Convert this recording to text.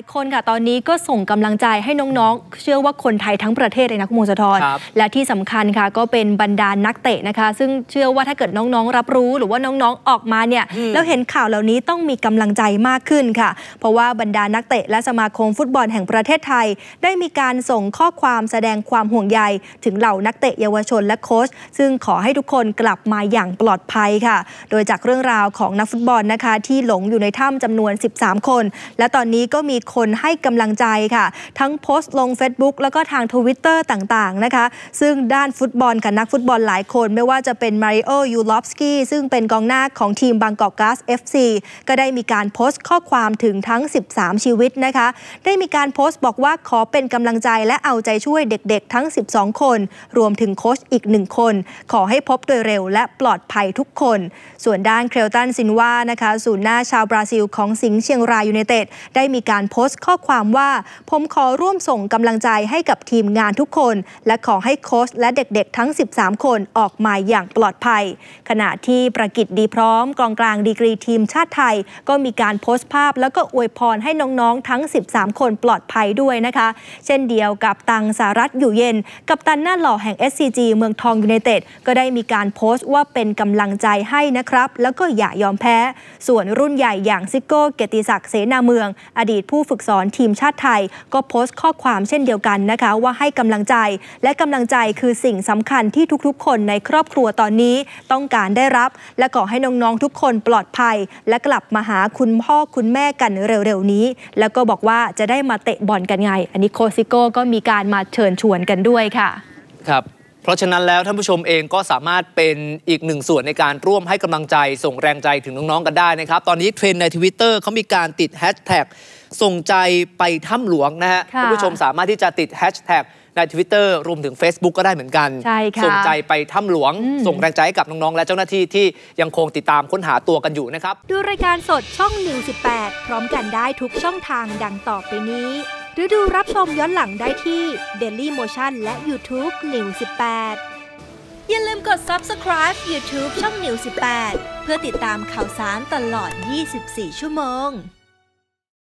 ายคนค่ะตอนนี้ก็ส่งกำลังใจให้น้องๆ เชื่อว่าคนไทยทั้งประเทศเลยนะคุณมงคลธรครับและที่สำคัญค่ะก็เป็นบรรดานักเตะนะคะ ซึ่งเชื่อว่าถ้าเกิดน้องๆ รับรู้หรือว่าน้องๆออกมาเนี่ยอืมแล้วเห็นข่าวเหล่านี้ต้องมีกำลังใจมากขึ้นค่ะ เพราะว่าบรรดานักเตะและสมาคมฟุตบอลแห่งประเทศไทย ได้มีการส่งข้อความแสดงความห่วงใย ถึงเหล่านักเตะเยาวชนและโค้ชซึ่งขอให้ทุกคนกลับมาอย่างปลอดภัยค่ะ โดยจากเรื่องราวของนักฟุตบอลนะคะที่หลงอยู่ในถ้ำจำนวน 13 คน และตอนนี้ก็มีคนให้กำลังใจค่ะ ทั้งโพสต์ลง Facebook แล้วก็ทางทวิตเตอร์ต่างๆนะคะ ซึ่งด้านฟุตบอลกับนักฟุตบอลหลายคน ไม่ว่าจะเป็นมาริโอยูรอฟสกี้ซึ่งเป็นกองหน้าของทีมบางกอกกล๊าส FC ก็ได้มีการโพสต์ข้อความถึงทั้ง 13 ชีวิตนะคะ ได้มีการโพสต์บอกว่าขอเป็นกำลังใจและเอาใจช่วยเด็กๆ ทั้ง 12 คน รวมถึงโค้ชอีกหนึ่งคน ขอให้พบโดยเร็วและปลอดภัยทุกคน ส่วนด้านเคลตันซิลวานะคะศูนย์หน้าชาวบราซิลของสิงห์เชียงรายยูไนเต็ดได้มีการโพสต์ข้อความว่า ผมขอร่วมส่งกำลังใจให้กับทีมงานทุกคน และขอให้โค้ชและเด็กๆ ทั้ง 13 คนออกมาอย่างปลอดภัย ขณะที่ประกิตดีพร้อมกองกลางดีกรีทีมชาติไทย ก็มีการโพสต์ภาพ แล้วก็อวยพรให้น้องๆ ทั้ง 13 คนปลอดภัยด้วยนะคะ เช่นเดียวกับตังสารัชอยู่เย็น กัปตันหน้าหล่อแห่ง SCG เมืองทองยูไนเต็ดก็ได้มีการโพสต์ว่าเป็นกำลังใจให้นะครับ แล้วก็อย่ายอมแพ้ ส่วนรุ่นใหญ่อย่างซิโก้เกียรติศักดิ์เสนาเมือง อดีตผูู้้ฝึกสอนทีมชาติไทย ก็โพสต์ข้อความเช่นเดียวกันนะคะ ว่าให้กำลังใจ และกำลังใจคือสิ่งสำคัญที่ทุกๆ คนในครอบครัวตอนนี้ต้องการได้รับ และขอให้น้องๆทุกคนปลอดภัย และกลับมาหาคุณพ่อคุณแม่กันเร็วๆนี้ แล้วก็บอกว่าจะได้มาเตะบอลกันไง อันนี้โค้ชซิโก้ก็มีการมาเชิญชวนกันด้วยค่ะ ครับ เพราะฉะนั้นแล้วท่านผู้ชมเองก็สามารถเป็นอีกหนึ่งส่วนในการร่วมให้กำลังใจ ส่งแรงใจถึงน้องๆกันได้นะครับ ตอนนี้เทรนด์ในทวิตเตอร์เขามีการติดแฮชแท็กส่งใจไปถ้ำหลวงนะฮะค่ะท่านผู้ชมสามารถที่จะติดแฮชแท็กในทวิตเตอร์รวมถึง Facebook ก็ได้เหมือนกันใช่ค่ะส่งใจไปถ้ำหลวงอืมส่งแรงใจให้กับน้อง ๆ และเจ้าหน้าที่ที่ยังคงติดตามค้นหาตัวกันอยู่นะครับ ดูรายการสดช่อง 118 พร้อมกันได้ทุกช่องทางดังต่อไปนี้ หรือดูรับชมย้อนหลังได้ที่ Daily Motion และ YouTube 118 อย่าลืมกด Subscribe YouTube ช่อง118 เพื่อติดตามข่าวสารตลอด 24 ชั่วโมง